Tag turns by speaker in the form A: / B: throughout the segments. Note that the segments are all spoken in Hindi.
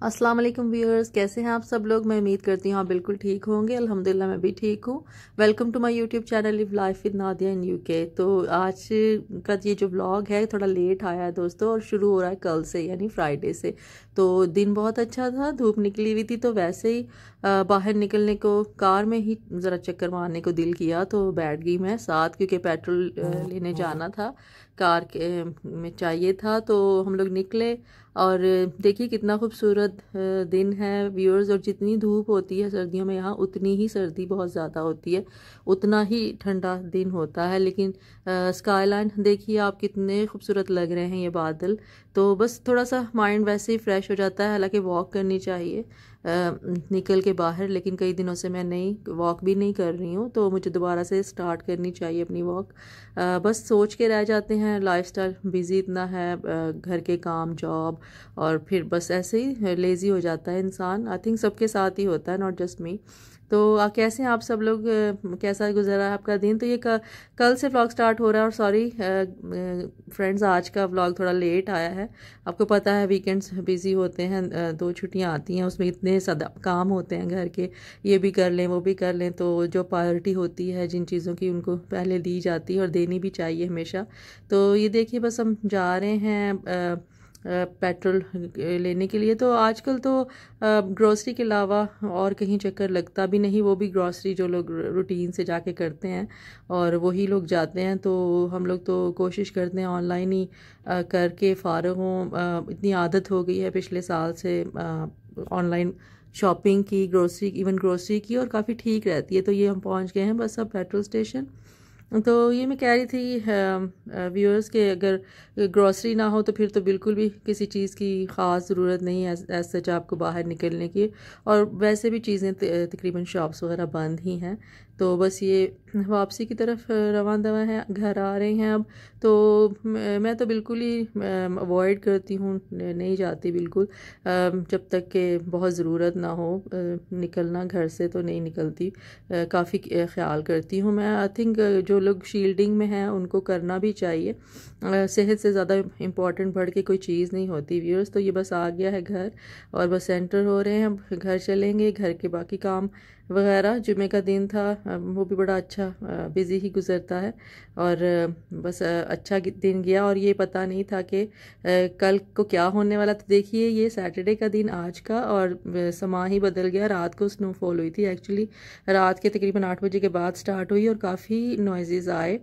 A: अस्सलाम वालेकुम व्यूअर्स, कैसे हैं आप सब लोग? मैं उम्मीद करती हूँ आप बिल्कुल ठीक होंगे। अल्हम्दुलिल्लाह, मैं भी ठीक हूँ। Welcome to my YouTube channel live life with Nadia in UK तो आज का ये जो व्लॉग है, थोड़ा लेट आया है दोस्तों और शुरू हो रहा है कल से, यानी फ्राइडे से। तो दिन बहुत अच्छा था, धूप निकली हुई थी तो वैसे ही बाहर निकलने को, कार में ही ज़रा चक्कर मारने को दिल किया तो बैठ गई मैं साथ, क्योंकि पेट्रोल लेने जाना था। कार के में चाहिए था तो हम लोग निकले। और देखिए कितना खूबसूरत दिन है व्यूअर्स और जितनी धूप होती है सर्दियों में यहाँ, उतनी ही सर्दी बहुत ज़्यादा होती है। उतना ही ठंडा दिन होता है, लेकिन स्काईलाइन देखिए आप कितने खूबसूरत लग रहे हैं ये बादल। तो बस थोड़ा सा माइंड वैसे ही फ्रेश हो जाता है, हालाँकि वॉक करनी चाहिए। निकल के बाहर, लेकिन कई दिनों से मैं नहीं वॉक भी नहीं कर रही हूँ तो मुझे दोबारा से स्टार्ट करनी चाहिए अपनी वॉक बस सोच के रह जाते हैं लाइफ स्टाइल बिज़ी इतना है घर के काम जॉब और फिर बस ऐसे ही लेज़ी हो जाता है इंसान। आई थिंक सबके साथ ही होता है नॉट जस्ट मी तो आ, कैसे हैं आप सब लोग कैसा गुजरा आपका दिन? तो ये कल से व्लॉग स्टार्ट हो रहा है और सॉरी फ्रेंड्स आज का व्लॉग थोड़ा लेट आया है। आपको पता है वीकेंड्स बिज़ी होते हैं दो छुट्टियाँ आती हैं उसमें इतने सदा काम होते हैं घर के। ये भी कर लें वो भी कर लें तो जो प्रायोरिटी होती है जिन चीज़ों की उनको पहले दी जाती है और देनी भी चाहिए हमेशा। तो ये देखिए बस हम जा रहे हैं पेट्रोल लेने के लिए। तो आजकल तो ग्रॉसरी के अलावा और कहीं चक्कर लगता भी नहीं, वो भी ग्रॉसरी जो लोग रूटीन से जाके करते हैं और वही लोग जाते हैं। तो हम लोग तो कोशिश करते हैं ऑनलाइन ही करके फ़ारग हों। इतनी आदत हो गई है पिछले साल से ऑनलाइन शॉपिंग की ग्रोसरी इवन ग्रोसरी की और काफ़ी ठीक रहती है। तो ये हम पहुँच गए हैं बस अब पेट्रोल स्टेशन तो ये मैं कह रही थी व्यूअर्स के अगर ग्रॉसरी ना हो तो फिर तो बिल्कुल भी किसी चीज़ की ख़ास ज़रूरत नहीं है एज सच आपको बाहर निकलने की। और वैसे भी चीज़ें तकरीबन शॉप्स वगैरह बंद ही हैं। तो बस ये वापसी की तरफ़ रवा दवा है, घर आ रहे हैं अब। तो मैं तो बिल्कुल ही अवॉइड करती हूँ नहीं जाती बिल्कुल। जब तक कि बहुत ज़रूरत ना हो निकलना घर से तो नहीं निकलती। काफ़ी ख्याल करती हूँ मैं। आई थिंक जो लोग शील्डिंग में हैं, उनको करना भी चाहिए। सेहत से ज़्यादा इंपॉर्टेंट बढ़ के कोई चीज़ नहीं होती व्यूअर्स तो ये बस आ गया है घर और बस सेंटर हो रहे हैं, घर चलेंगे, घर के बाकी काम वगैरह जुमे का दिन था वो भी बड़ा अच्छा बिज़ी ही गुज़रता है। और बस अच्छा दिन गया और ये पता नहीं था कि कल को क्या होने वाला तो देखिए, ये सैटरडे का दिन आज का और समा ही बदल गया। रात को स्नोफॉल हुई थी। एक्चुअली रात के तकरीबन आठ बजे के बाद स्टार्ट हुई और काफ़ी नॉइज़ आए।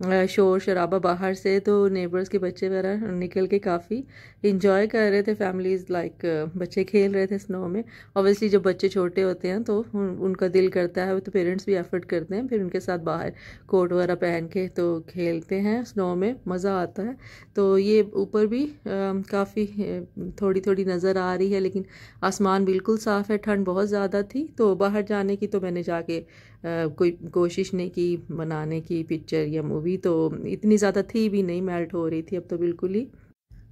A: शोर शराबा बाहर से तो नेबर्स के बच्चे वगैरह निकल के काफ़ी इंजॉय कर रहे थे फैमिलीज़ लाइक बच्चे खेल रहे थे स्नो में। ऑब्वियसली जब बच्चे छोटे होते हैं तो उन, उनका दिल करता है तो पेरेंट्स भी एफर्ट करते हैं फिर उनके साथ बाहर कोट वगैरह पहन के तो खेलते हैं स्नो में मज़ा आता है। तो ये ऊपर भी काफ़ी थोड़ी थोड़ी नज़र आ रही है लेकिन आसमान बिल्कुल साफ़ है ठंड बहुत ज़्यादा थी तो बाहर जाने की तो मैंने जाके कोई कोशिश नहीं की बनाने की पिक्चर या मूवी तो इतनी ज़्यादा थी भी नहीं मेल्ट हो रही थी अब तो बिल्कुल ही।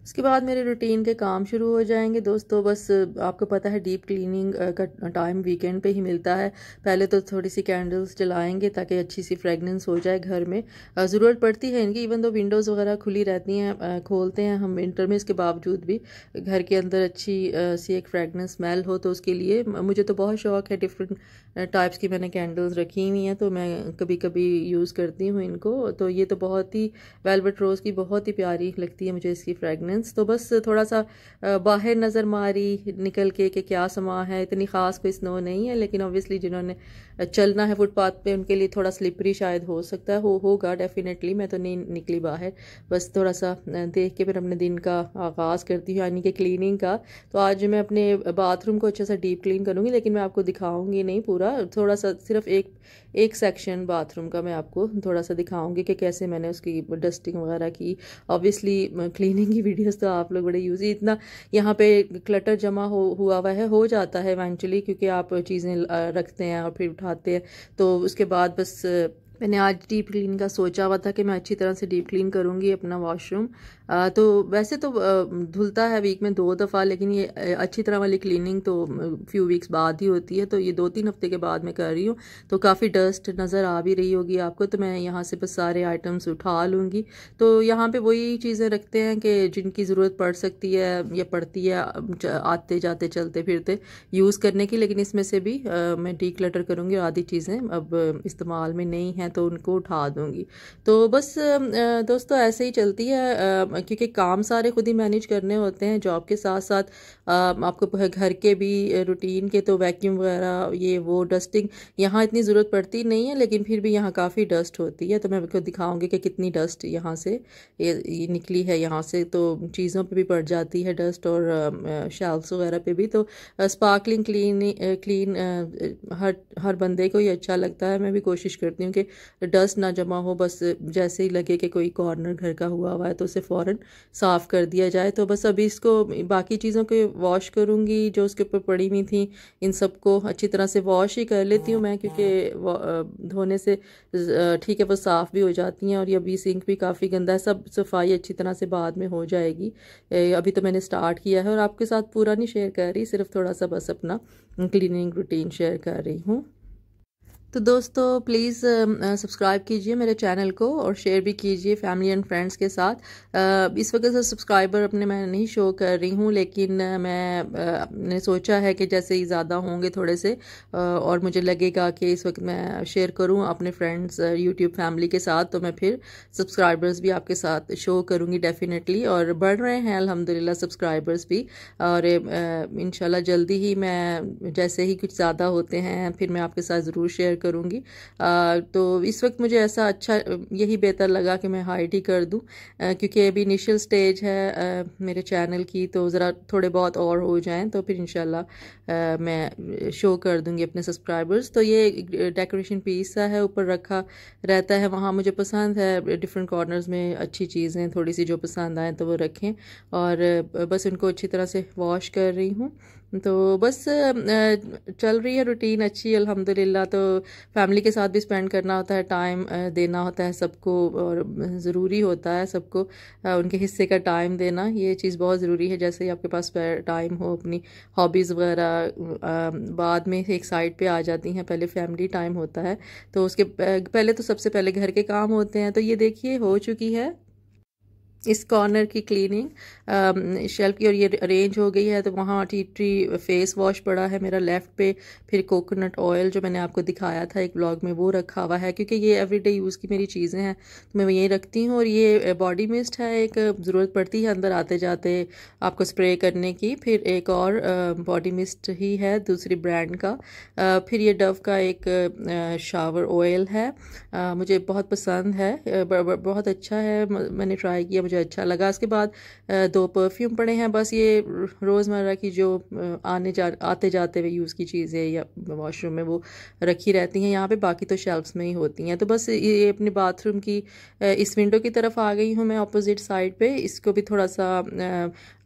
A: उसके बाद मेरे रूटीन के काम शुरू हो जाएँगे। दोस्तों, बस आपको पता है डीप क्लीनिंग का टाइम वीकेंड पे ही मिलता है। पहले तो थोड़ी सी कैंडल्स जलाएँगे ताकि अच्छी सी फ्रेगनेंस हो जाए घर में। ज़रूरत पड़ती है इनकी इवन दो विंडोज़ वगैरह खुली रहती हैं खोलते हैं हम विंटर में, इसके बावजूद भी घर के अंदर अच्छी सी एक फ्रेगनेंस स्मेल हो तो उसके लिए मुझे तो बहुत शौक है डिफरेंट टाइप्स की मैंने कैंडल्स रखी हुई हैं तो मैं कभी कभी यूज़ करती हूँ इनको। तो ये तो बहुत ही वेलवेट रोज़ की बहुत ही प्यारी लगती है मुझे इसकी फ्रेगनेंस फ्रेंड्स तो बस थोड़ा सा बाहर नज़र मारी, निकल के कि क्या समा है, इतनी ख़ास कोई स्नो नहीं है, लेकिन ऑब्वियसली जिन्होंने चलना है फुटपाथ पे, उनके लिए थोड़ा स्लिपरी शायद हो सकता है, हो, होगा डेफिनेटली मैं तो नहीं निकली बाहर। बस थोड़ा सा देख के फिर अपने दिन का आगाज़ करती हूँ, यानी कि क्लीनिंग का। तो आज मैं अपने बाथरूम को अच्छा सा डीप क्लीन करूँगी, लेकिन मैं आपको दिखाऊँगी नहीं पूरा थोड़ा सा सिर्फ़ एक एक सेक्शन बाथरूम का मैं आपको थोड़ा सा दिखाऊँगी कि कैसे मैंने उसकी डस्टिंग वगैरह की। ऑब्वियसली क्लीनिंग की वीडियोस तो आप लोग बड़े यूज़ इतना यहाँ पे क्लटर जमा हो, हुआ हुआ है, हो जाता है इवेंचुअली क्योंकि आप चीज़ें रखते हैं और फिर उठाते हैं। तो उसके बाद बस, मैंने आज डीप क्लीन का सोचा हुआ था कि मैं अच्छी तरह से डीप क्लीन करूँगी अपना वॉशरूम तो वैसे तो धुलता है वीक में दो दफ़ा लेकिन ये अच्छी तरह वाली क्लीनिंग तो फ्यू वीक्स बाद ही होती है तो ये दो तीन हफ़्ते के बाद मैं कर रही हूँ। तो काफ़ी डस्ट नज़र आ भी रही होगी आपको तो मैं यहाँ से बस सारे आइटम्स उठा लूँगी। तो यहाँ पे वही चीज़ें रखते हैं कि जिनकी ज़रूरत पड़ सकती है या पड़ती है आते जाते चलते फिरते यूज़ करने की लेकिन इसमें से भी आ, मैं डी क्लटर करूँगी आधी चीज़ें अब इस्तेमाल में नहीं हैं तो उनको उठा दूँगी। तो बस दोस्तों ऐसे ही चलती है क्योंकि काम सारे खुद ही मैनेज करने होते हैं जॉब के साथ साथ आपको घर के भी रूटीन के तो वैक्यूम वगैरह ये वो डस्टिंग यहाँ इतनी ज़रूरत पड़ती नहीं है लेकिन फिर भी यहाँ काफ़ी डस्ट होती है। तो मैं आपको दिखाऊँगी कि कितनी डस्ट यहाँ से ये, निकली है। यहाँ से तो चीज़ों पे भी पड़ जाती है डस्ट और शेल्फ्स वगैरह पे भी। तो स्पार्कलिंग क्लीन क्लीन हर हर बंदे को ही अच्छा लगता है। मैं भी कोशिश करती हूँ कि डस्ट ना जमा हो बस जैसे ही लगे कि कोई कॉर्नर घर का हुआ हुआ है तो उसे फ़ौर साफ़ कर दिया जाए। तो बस अभी इसको बाकी चीज़ों को वॉश करूँगी, जो उसके ऊपर पड़ी हुई थी, इन सबको अच्छी तरह से वॉश ही कर लेती हूँ मैं, क्योंकि धोने से ठीक है, वो साफ़ भी हो जाती हैं और ये अभी सिंक भी काफ़ी गंदा है। सब सफ़ाई अच्छी तरह से बाद में हो जाएगी। अभी तो मैंने स्टार्ट किया है और आपके साथ पूरा नहीं शेयर कर रही, सिर्फ़ थोड़ा सा बस अपना क्लीनिंग रूटीन शेयर कर रही हूँ। तो दोस्तों प्लीज़ सब्सक्राइब कीजिए मेरे चैनल को और शेयर भी कीजिए फैमिली एंड फ्रेंड्स के साथ। इस वक्त सब्सक्राइबर अपने मैं नहीं शो कर रही हूँ, लेकिन मैं ने सोचा है कि जैसे ही ज़्यादा होंगे थोड़े से और मुझे लगेगा कि इस वक्त मैं शेयर करूँ अपने फ्रेंड्स यूट्यूब फैमिली के साथ तो मैं फिर सब्सक्राइबर्स भी आपके साथ शो करूँगी डेफिनेटली और बढ़ रहे हैं अलहमदिल्ला सब्सक्राइबर्स भी। और इन जल्दी ही मैं, जैसे ही कुछ ज़्यादा होते हैं, फिर मैं आपके साथ ज़रूर शेयर करूँगी। तो इस वक्त मुझे ऐसा अच्छा यही बेहतर लगा कि मैं हाइट ही कर दूँ क्योंकि अभी इनिशियल स्टेज है मेरे चैनल की तो ज़रा थोड़े बहुत और हो जाएँ तो फिर इंशाल्लाह मैं शो कर दूँगी अपने सब्सक्राइबर्स तो ये डेकोरेशन पीस सा है, ऊपर रखा रहता है, वहाँ मुझे पसंद है डिफरेंट कॉर्नर्स में अच्छी चीज़ें, थोड़ी सी जो पसंद आए तो वो रखें, और बस उनको अच्छी तरह से वॉश कर रही हूँ। तो बस चल रही है रूटीन अच्छी, अल्हम्दुलिल्लाह। तो फैमिली के साथ भी स्पेंड करना होता है टाइम देना होता है सबको और ज़रूरी होता है सबको उनके हिस्से का टाइम देना। ये चीज़ बहुत ज़रूरी है, जैसे ही आपके पास टाइम हो, अपनी हॉबीज़ वगैरह बाद में एक साइड पे आ जाती हैं, पहले फैमिली टाइम होता है। तो उसके पहले तो सबसे पहले घर के काम होते हैं। तो ये देखिए, हो चुकी है इस कॉर्नर की क्लीनिंग शेल्फ की, और ये अरेंज हो गई है तो वहाँ टी ट्री फेस वॉश पड़ा है मेरा लेफ़्ट पे, फिर कोकोनट ऑयल जो मैंने आपको दिखाया था एक ब्लॉग में, वो रखा हुआ है, क्योंकि ये एवरीडे यूज़ की मेरी चीज़ें हैं तो मैं यही रखती हूँ, और ये बॉडी मिस्ट है, एक ज़रूरत पड़ती है अंदर आते जाते आपको स्प्रे करने की, फिर एक और बॉडी मिस्ट ही है, दूसरी ब्रांड का फिर ये डव का एक शावर ऑयल है मुझे बहुत पसंद है बहुत अच्छा है मैंने ट्राई किया मुझे अच्छा लगा। उसके बाद दो परफ्यूम पड़े हैं। बस ये रोज़मर्रा की जो आने जा, आते जाते हुए यूज़ की चीज़ें या वॉशरूम में वो रखी रहती हैं। यहाँ पे बाकी तो शेल्फ्स में ही होती हैं। तो बस ये अपने बाथरूम की इस विंडो की तरफ़ आ गई हूँ मैं अपोजिट साइड पे। इसको भी थोड़ा सा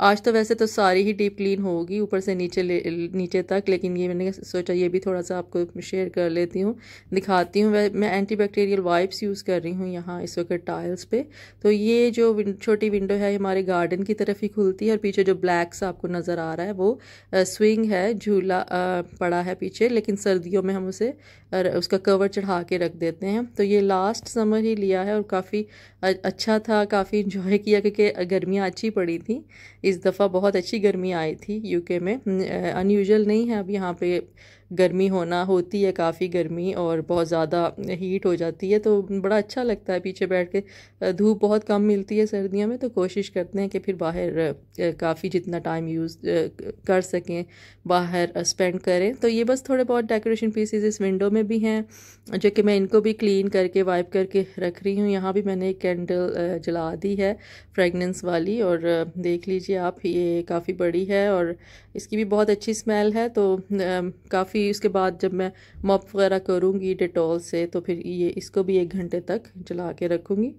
A: आज तो वैसे तो सारी ही डीप क्लीन होगी ऊपर से नीचे नीचे तक। लेकिन ये मैंने सोचा ये भी थोड़ा सा आपको शेयर कर लेती हूँ, दिखाती हूँ। मैं एंटी बैक्टीरियल वाइप्स यूज़ कर रही हूँ यहाँ इस वक्त टाइल्स पे। तो ये जो छोटी विंडो है, हमारे गार्डन की तरफ़ ही खुलती है और पीछे जो ब्लैक सा आपको नज़र आ रहा है, वो स्विंग है, झूला पड़ा है पीछे, लेकिन सर्दियों में हम उसे उसका कवर चढ़ा के रख देते हैं। तो ये लास्ट समर ही लिया है और काफ़ी अच्छा था, काफ़ी इंजॉय किया क्योंकि गर्मियाँ अच्छी पड़ी थी। इस दफ़ा बहुत अच्छी गर्मी आई थी यूके में। अनयूजल नहीं है, अब यहाँ पे गर्मी होना होती है काफ़ी गर्मी और बहुत ज़्यादा हीट हो जाती है तो बड़ा अच्छा लगता है पीछे बैठ के। धूप बहुत कम मिलती है सर्दियों में तो कोशिश करते हैं कि फिर बाहर काफ़ी जितना टाइम यूज़ कर सकें, बाहर स्पेंड करें। तो ये बस थोड़े बहुत डेकोरेशन पीसीज इस विंडो में भी हैं, जो कि मैं इनको भी क्लीन करके वाइप करके रख रही हूँ। यहाँ भी मैंने एक कैंडल जला दी है फ्रेगनेंस वाली और देख लीजिए आप, ये काफ़ी बड़ी है और इसकी भी बहुत अच्छी स्मेल है तो काफ़ी उसके बाद जब मैं मॉप वगैरह करूँगी डिटॉल से तो फिर ये, इसको भी एक घंटे तक जला के रखूँगी।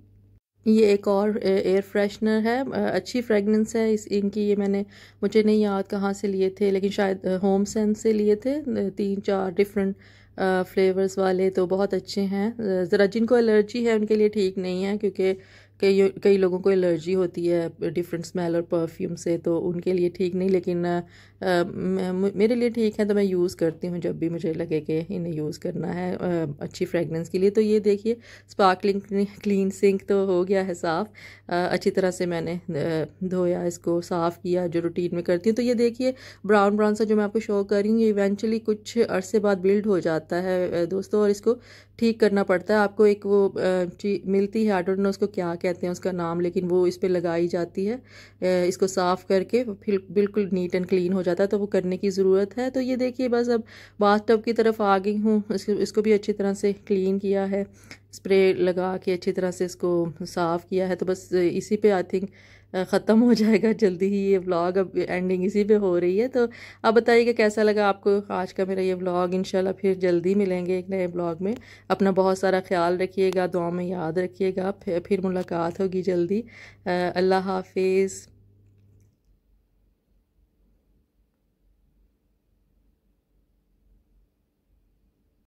A: ये एक और एयर फ्रेशनर है अच्छी फ्रेगनेंस है, इस, इनकी ये मैंने, मुझे नहीं याद कहाँ से लिए थे, लेकिन शायद होम सेंस से लिए थे तीन चार डिफरेंट फ्लेवर्स वाले तो बहुत अच्छे हैं। ज़रा जिनको एलर्जी है, उनके लिए ठीक नहीं है, क्योंकि कई कई लोगों को एलर्जी होती है डिफरेंट स्मेल और परफ्यूम से तो उनके लिए ठीक नहीं, लेकिन मेरे लिए ठीक है तो मैं यूज़ करती हूँ जब भी मुझे लगे कि इन्हें यूज़ करना है अच्छी फ्रेगनेंस के लिए। तो ये देखिए स्पार्कलिंग क्लीन सिंक तो हो गया है साफ़। अच्छी तरह से मैंने धोया, इसको साफ़ किया जो रूटीन में करती हूँ। तो ये देखिए ब्राउन ब्राउन सा जो मैं आपको शो कर रही हूँ, ये इवेंचुअली कुछ अरसे बाद बिल्ड हो जाता है दोस्तों। और इसको ठीक करना पड़ता है। आपको एक वो चीज़ मिलती है आई उसको क्या कहते हैं उसका नाम, लेकिन वो इस पर लगाई जाती है। इसको साफ़ करके फिर बिल्कुल नीट एंड क्लीन हो जाता है तो वो करने की ज़रूरत है। तो ये देखिए, बस अब बाथ की तरफ़ आ गई हूँ। इसको भी अच्छी तरह से क्लीन किया है। स्प्रे लगा के अच्छी तरह से इसको साफ़ किया है। तो बस इसी पे आई थिंक ख़त्म हो जाएगा जल्दी ही ये व्लॉग अब एंडिंग इसी पे हो रही है। तो अब बताइएगा कैसा लगा आपको आज का मेरा ये व्लॉग इंशाल्लाह फिर जल्दी मिलेंगे एक नए व्लॉग में। अपना बहुत सारा ख्याल रखिएगा दुआ में याद रखिएगा। फिर मुलाकात होगी जल्दी। अल्लाह हाफिज़।